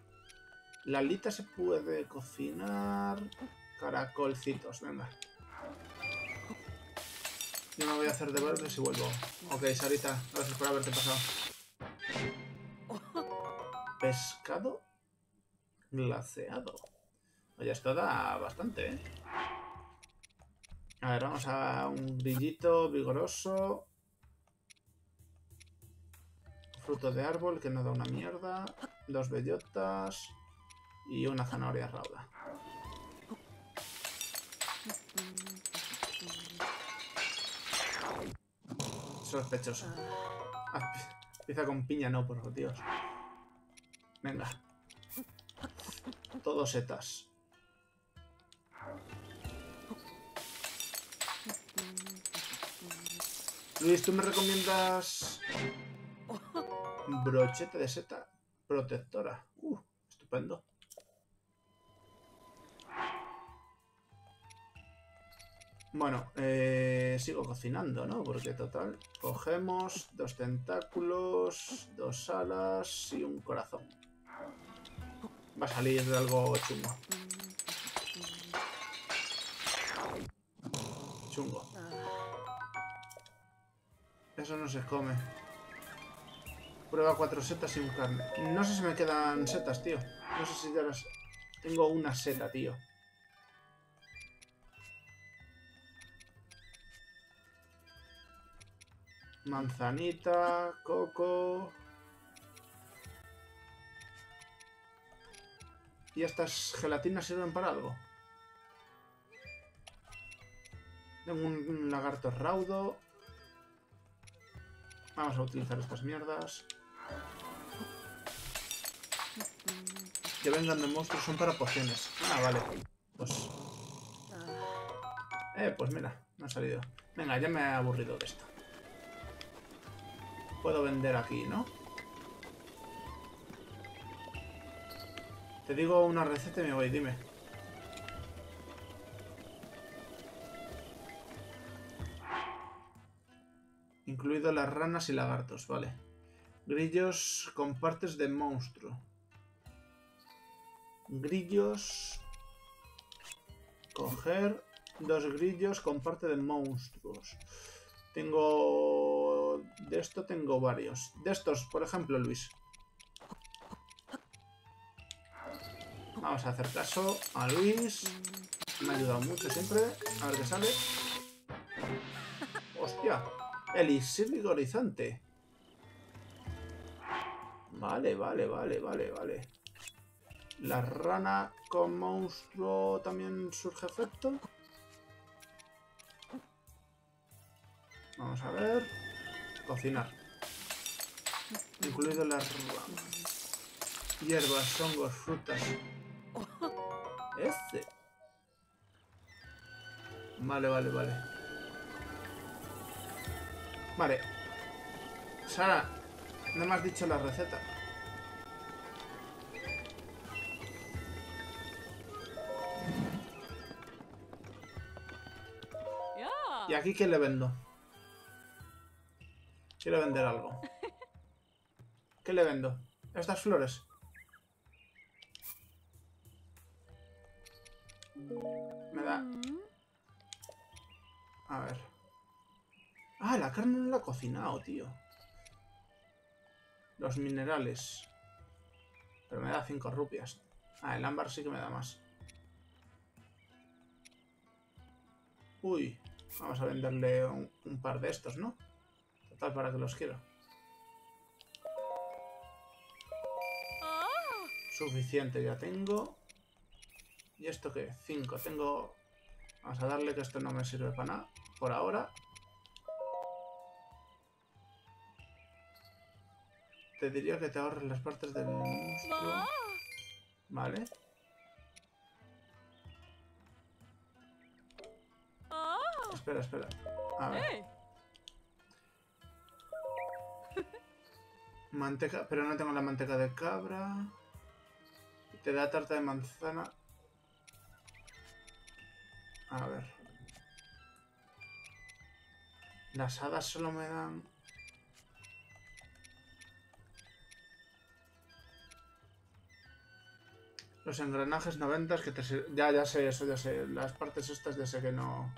La alita se puede cocinar... Caracolcitos, venga. Yo me voy a hacer de verdes y vuelvo. Ok, Sarita, gracias por haberte pasado. Pescado glaseado. Oye, esto da bastante, ¿eh? A ver, vamos a un brillito vigoroso. Fruto de árbol que no da una mierda. Dos bellotas. Y una zanahoria rauda. Sospechoso. Ah, empieza con piña, no, por Dios. Venga. Todos setas. Luis, ¿tú me recomiendas brochete de seta protectora? Uh, estupendo. Bueno, eh, sigo cocinando, ¿no? Porque total, cogemos dos tentáculos, dos alas y un corazón. Va a salir algo chungo. Chungo. Eso no se come. Prueba cuatro setas un carne. No sé si me quedan setas, tío. No sé si ya las... Tengo una seta, tío. Manzanita, coco... ¿Y estas gelatinas sirven para algo? Tengo un lagarto raudo. Vamos a utilizar estas mierdas. Que vengan de monstruos son para pociones. Ah, vale. Pues... Eh, pues mira, me ha salido. Venga, ya me he aburrido de esto. Puedo vender aquí, ¿no? Te digo una receta y me voy, dime. Incluido las ranas y lagartos, vale. Grillos con partes de monstruo. Grillos... Coger dos grillos con parte de monstruos. Tengo... De esto tengo varios. De estos, por ejemplo, Luis. Vamos a hacer caso a Luis. Me ha ayudado mucho siempre. A ver qué sale. ¡Hostia! Elixir vigorizante. Vale, vale, vale, vale, vale. La rana con monstruo también surge efecto. Vamos a ver. Cocinar. Incluido las. Hierbas, hongos, frutas. Ese. Vale, vale, vale. Vale. Sara, no me has dicho la receta. ¿Y aquí qué le vendo? Quiero vender algo. ¿Qué le vendo? Estas flores. Me da... A ver. Ah, la carne no la he cocinado, tío. Los minerales. Pero me da 5 rupias. Ah, el ámbar sí que me da más. Uy, vamos a venderle un, par de estos, ¿no? Total, para que los quiero. Suficiente ya tengo. ¿Y esto qué? 5. Tengo... Vamos a darle que esto no me sirve para nada. Por ahora. Te diría que te ahorres las partes del monstruo. Vale. Espera, espera. A ver. Manteca, pero no tengo la manteca de cabra. Te da tarta de manzana. A ver. Las hadas solo me dan... Los engranajes 90 que te... Ya, ya sé eso, ya sé. Las partes estas ya sé que no...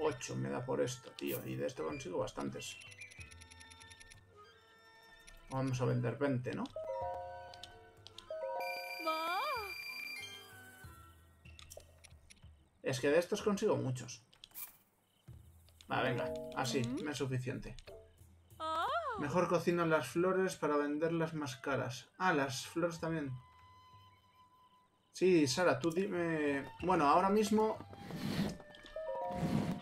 8 me da por esto, tío. Y de esto consigo bastantes. Vamos a vender 20, ¿no? Es que de estos consigo muchos. Va, venga. Así, me es suficiente. Mejor cocino las flores para venderlas más caras. Ah, las flores también. Sí, Sara, tú dime... Bueno, ahora mismo...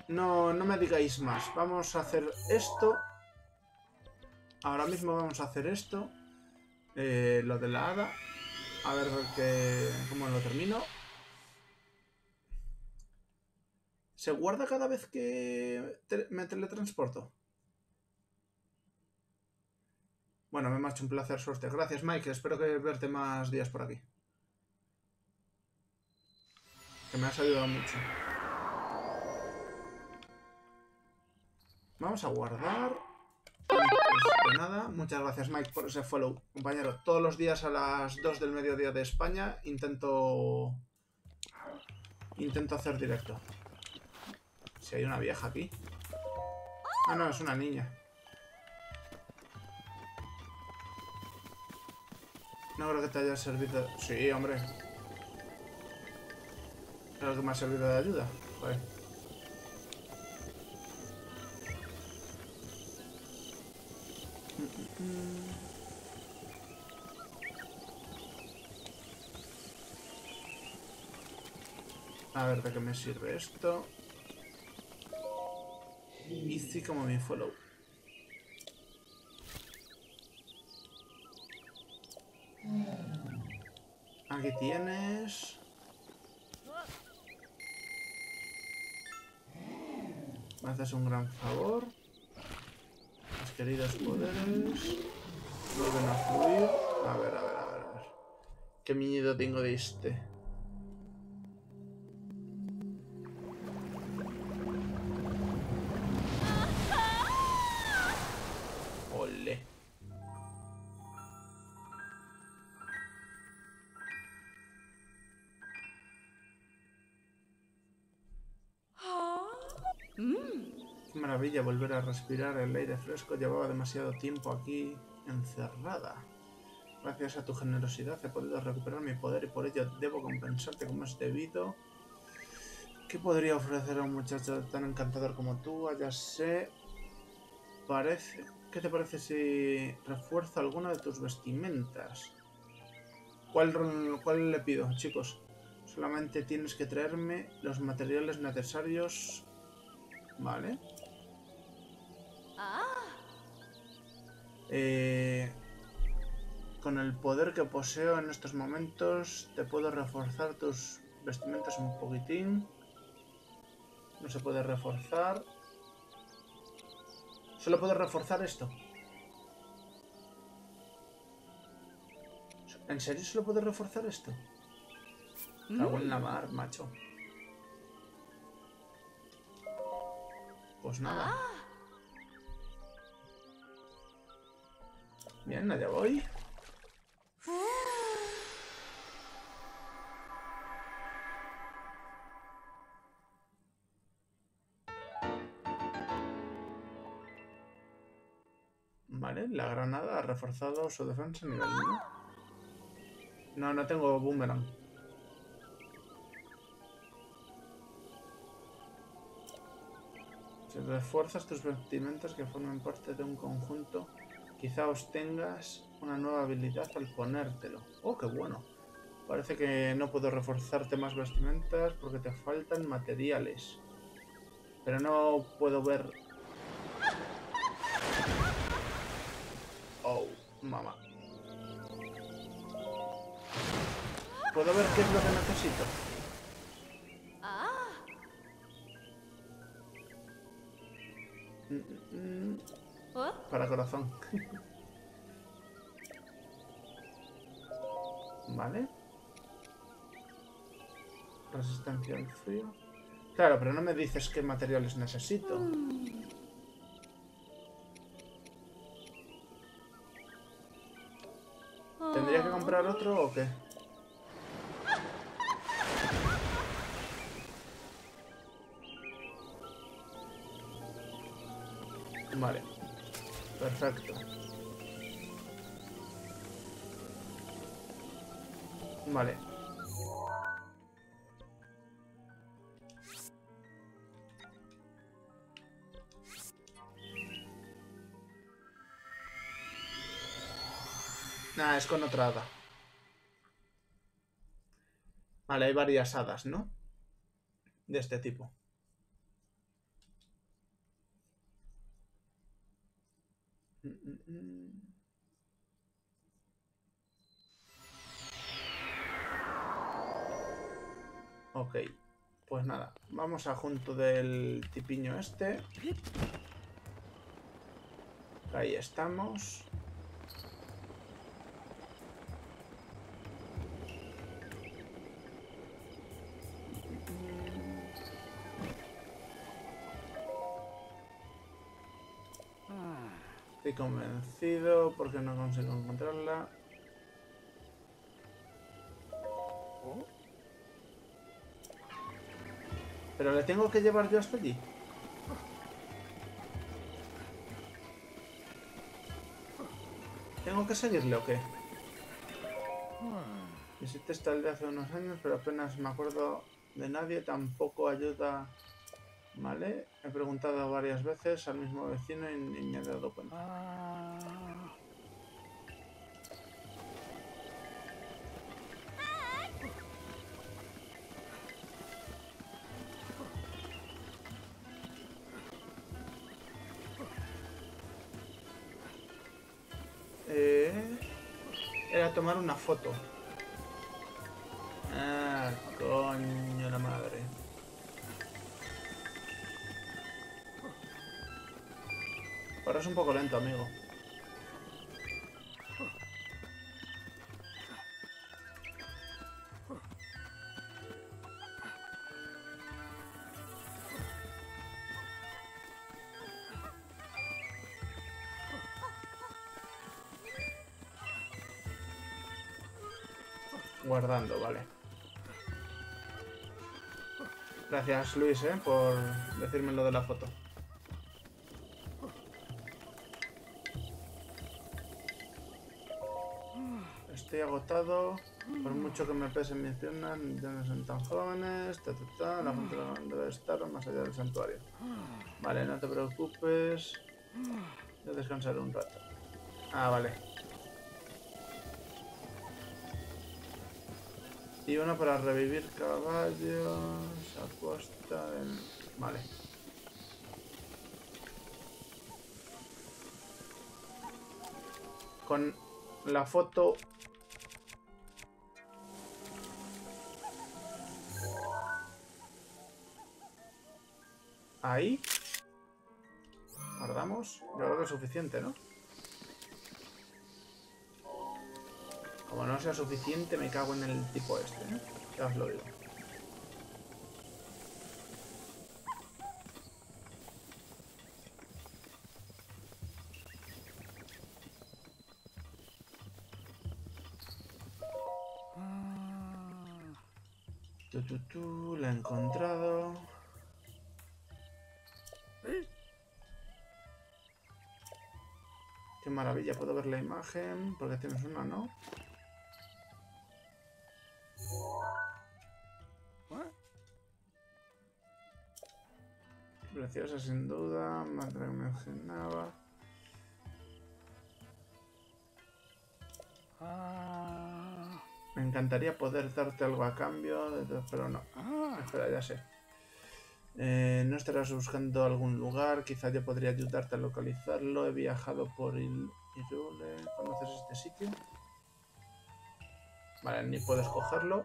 No, no me digáis más. Vamos a hacer esto. Ahora mismo vamos a hacer esto. Eh, lo de la hada. A ver que, cómo lo termino. ¿Se guarda cada vez que me teletransporto? Bueno, me marcho un placer, suerte. Gracias, Mike. Espero que verte más días por aquí. Que me has ayudado mucho. Vamos a guardar. Pues de nada, muchas gracias Mike por ese follow. Compañero, todos los días a las 2 del mediodía de España intento... Intento hacer directo. Si hay una vieja aquí. Ah, no, es una niña. No creo que te haya servido... Sí, hombre. Creo que me ha servido de ayuda. Joder. A ver, ¿de qué me sirve esto? Easy como mi follow. Aquí tienes... Me haces un gran favor. Mis queridos poderes. Vuelven a fluir. A ver, a ver, a ver, a ver. ¿Qué miedo tengo de este? Maravilla volver a respirar el aire fresco. Llevaba demasiado tiempo aquí encerrada. Gracias a tu generosidad he podido recuperar mi poder y por ello debo compensarte como es debido. ¿Qué podría ofrecer a un muchacho tan encantador como tú? Ya sé. Parece. ¿Qué te parece si refuerzo alguna de tus vestimentas? ¿Cuál, ¿Cuál le pido, chicos? Solamente tienes que traerme los materiales necesarios. Vale. Ah, Eh, con el poder que poseo en estos momentos, te puedo reforzar tus vestimentas un poquitín. No se puede reforzar. Solo puedo reforzar esto. ¿En serio solo puedo reforzar esto? Cago en la mar, macho. Pues nada. Bien, allá voy. Vale, la granada ha reforzado su defensa nivel 1. No, no tengo boomerang. Si refuerzas tus vestimentas que formen parte de un conjunto, quizá obtengas una nueva habilidad al ponértelo. Oh, qué bueno. Parece que no puedo reforzarte más vestimentas porque te faltan materiales. Pero no puedo ver... Oh, mamá. ¿Puedo ver qué es lo que necesito? ah, Mm, mm, Para corazón. vale. Resistencia al frío. Claro, pero no me dices qué materiales necesito. ¿Tendría que comprar otro o qué? Vale. Perfecto. Vale. Nah, es con otra hada. Vale, hay varias hadas, ¿no? De este tipo. Pues nada, vamos a junto del tipiño este. Ahí estamos. Estoy convencido porque no consigo encontrarla. Pero le tengo que llevar yo hasta allí. ¿Tengo que seguirle o qué? Visité esta aldea hace unos años, pero apenas me acuerdo de nadie. Tampoco ayuda. Vale, he preguntado varias veces al mismo vecino y ni me he dado cuenta. Tomar una foto. Ah, coño la madre. Ahora es un poco lento, amigo. Gracias, Luis, ¿eh? por decirme lo de la foto. Estoy agotado. Por mucho que me pesen mis piernas, ya no son tan jóvenes. Ta, ta, ta, la debe estar más allá del santuario. Vale, no te preocupes. Voy a descansar un rato. Ah, vale. Y una para revivir caballos a costa del... Vale. Con la foto... Ahí. Guardamos. Yo creo que es suficiente, ¿no? No sea suficiente, me cago en el tipo este, ¿eh? Ya os lo digo. Tu, tu, tu, la he encontrado. Qué maravilla, puedo ver la imagen, porque tienes una, ¿no? Preciosa sin duda, más de lo que me imaginaba. Me encantaría poder darte algo a cambio, pero no. Espera, ya sé. Eh, no estarás buscando algún lugar, quizá yo podría ayudarte a localizarlo. He viajado por Il- Irule. ¿Conoces este sitio? Vale, ni puedes cogerlo.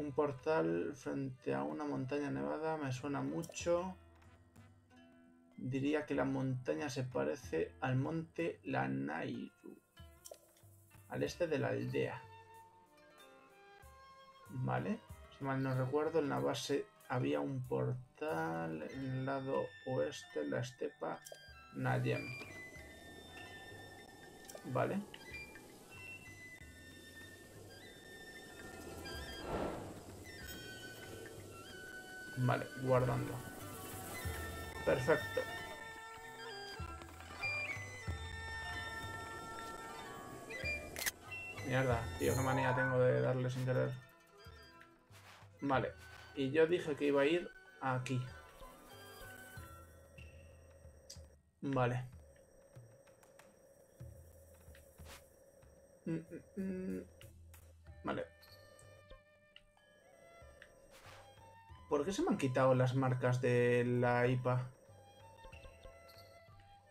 Un portal frente a una montaña nevada me suena mucho. Diría que la montaña se parece al monte Lanairu, al este de la aldea. Vale, si mal no recuerdo, en la base había un portal en el lado oeste, la estepa Nayem. Vale. Vale, guardando. Perfecto. Mierda, tío, qué manía tengo de darle sin querer. Vale, y yo dije que iba a ir aquí. Vale. Mm, mm, mm. Vale. ¿Por qué se me han quitado las marcas de la IPA?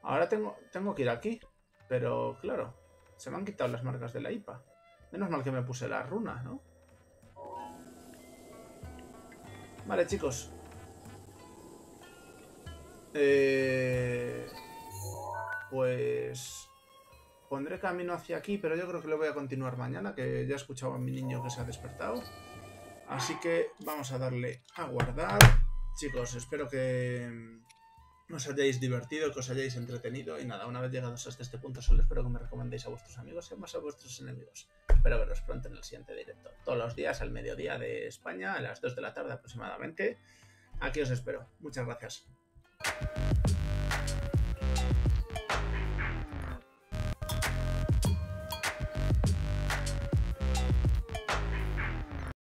Ahora tengo, tengo que ir aquí. Pero claro, se me han quitado las marcas de la IPA. Menos mal que me puse la runa, ¿no? Vale, chicos. Eh, pues... Pondré camino hacia aquí, pero yo creo que lo voy a continuar mañana, que ya he escuchado a mi niño que se ha despertado. Así que vamos a darle a guardar. Chicos, espero que mm, os hayáis divertido, que os hayáis entretenido. Y nada, una vez llegados hasta este punto, solo espero que me recomendéis a vuestros amigos y más a vuestros enemigos. Espero veros pronto en el siguiente directo. Todos los días al mediodía de España, a las 2 de la tarde aproximadamente. Aquí os espero. Muchas gracias.